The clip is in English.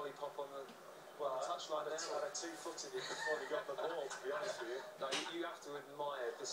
lollipop on the, Well, on the touchline I had a have two-footed it before he got the ball, to be honest with you. No, you, you have to admire the